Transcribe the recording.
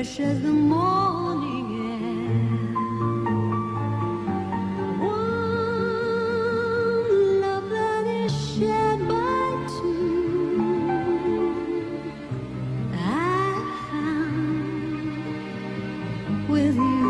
fresh as the morning with you